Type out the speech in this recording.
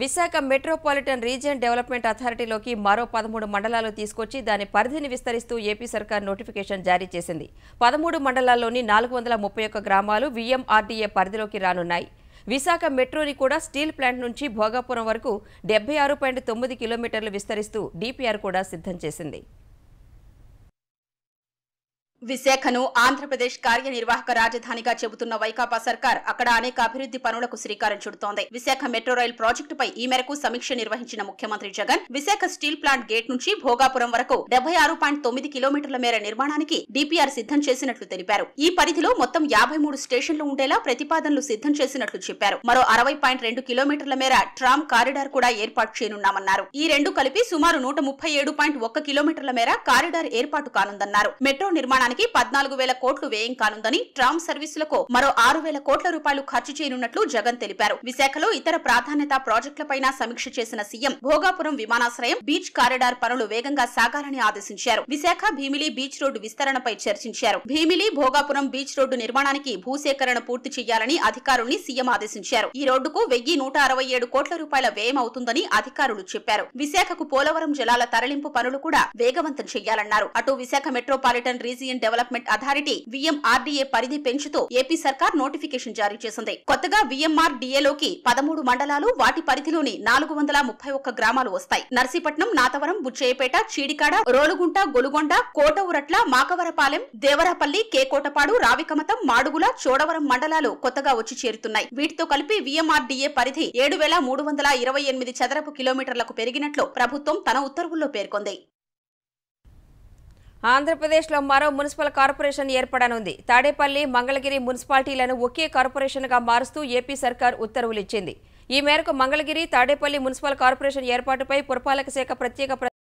Visakha metropolitan region development అథారిటీలోకి మరో పదమూడు మండలాలు తీసుకొచ్చి దాని పరిధిని విస్తరిస్తూ ఏపీ సర్కార్ నోటిఫికేషన్ జారీ చేసింది. పదమూడు మండలాల్లోని నాలుగు వందల ముప్పై ఒక్క గ్రామాలు విఎంఆర్డీఏ పరిధిలోకి రానున్నాయి. విశాఖ మెట్రోని కూడా స్టీల్ ప్లాంట్ నుంచి భోగాపురం వరకు డెబ్బై ఆరు పాయింట్ తొమ్మిది కిలోమీటర్లు విస్తరిస్తూ డీపీఆర్ కూడా సిద్ధం చేసింది. విశాఖను ఆంధ్రప్రదేశ్ కార్యనిర్వాహక రాజధానిగా చెబుతున్న వైకాపా సర్కార్ అక్కడ అనేక అభివృద్ధి పనులకు శ్రీకారం చుడుతోంది. విశాఖ మెట్రో రైల్ ప్రాజెక్టుపై ఈ మేరకు సమీక్ష నిర్వహించిన ముఖ్యమంత్రి Jagan Visakha steel plant gate నుంచి భోగాపురం వరకు డెబ్బై ఆరు పాయింట్ తొమ్మిది కిలోమీటర్ల మేర నిర్మాణానికి డిపిఆర్ సిద్ధం చేసినట్లు తెలిపారు. ఈ పరిధిలో మొత్తం యాభై మూడు స్టేషన్లు ఉండేలా ప్రతిపాదనలు సిద్ధం చేసినట్లు చెప్పారు. మరో అరవై పాయింట్ రెండు కిలోమీటర్ల మేర ట్రామ్ కారిడార్ కూడా ఏర్పాటు చేయనున్నామన్నారు. ఈ రెండు కలిపి సుమారు నూట ముప్పై ఏడు పాయింట్ ఒక్క కిలోమీటర్ల మేర కారిడార్ ఏర్పాటు కానుందన్నారు. మెట్రో నిర్మాణానికి పద్నాలుగు వేల కోట్లు వ్యయం కానుందని ట్రామ్ సర్వీసులకు మరో ఆరు వేల కోట్ల రూపాయలు ఖర్చు చేయనున్నట్లు జగన్ తెలిపారు. విశాఖలో ఇతర ప్రాధాన్యత ప్రాజెక్టులపైన సమీక్ష చేసిన సీఎం భోగాపురం విమానాశ్రయం బీచ్ కారిడార్ పనులు వేగంగా సాగాలని ఆదేశించారు. విశాఖ భీమిలి బీచ్ రోడ్డు విస్తరణపై చర్చించారు. భీమిలి భోగాపురం బీచ్ రోడ్డు నిర్మాణానికి భూసేకరణ పూర్తి చేయాలని అధికారుల్ని సీఎం ఆదేశించారు. ఈ రోడ్డుకు వెయ్యి నూట అరవై ఏడు కోట్ల రూపాయల వ్యయం అవుతుందని అధికారులు చెప్పారు. విశాఖకు పోలవరం జలాల తరలింపు పనులు కూడా వేగవంతం చేయాలన్నారు. అటు Visakha metropolitan region development authority VMRDA పరిధి పెంచుతూ ఏపీ సర్కార్ నోటిఫికేషన్ జారీ చేసింది. కొత్తగా విఎంఆర్డీఏలోకి పదమూడు మండలాలు వాటి పరిధిలోని నాలుగు వందల ముప్పై ఒక్క గ్రామాలు వస్తాయి. నర్సీపట్నం నాతవరం బుచ్చయ్యపేట చీడికాడ రోలుగుంట గొలుగొండ కోటవురట్ల మాకవరపాలెం దేవరాపల్లి కేకోటపాడు రావికమతం మాడుగుల చోడవరం మండలాలు కొత్తగా వచ్చి చేరుతున్నాయి. వీటితో కలిపి విఎంఆర్డీఏ పరిధి ఏడు వేల మూడు వందల ఇరవై ఎనిమిది చదరపు కిలోమీటర్లకు పెరిగినట్లు ప్రభుత్వం తన ఉత్తర్వుల్లో పేర్కొంది. ఆంధ్రప్రదేశ్లో మరో మున్సిపల్ కార్పొరేషన్ ఏర్పడనుంది. తాడేపల్లి మంగళగిరి మున్సిపాలిటీలను ఒకే కార్పొరేషన్గా మారుస్తూ ఏపీ సర్కార్ ఉత్తర్వులు ఇచ్చింది ఈ మేరకు మంగళగిరి తాడేపల్లి మున్సిపల్ కార్పొరేషన్ ఏర్పాటుపై పురపాలక శాఖ ప్రత్యేక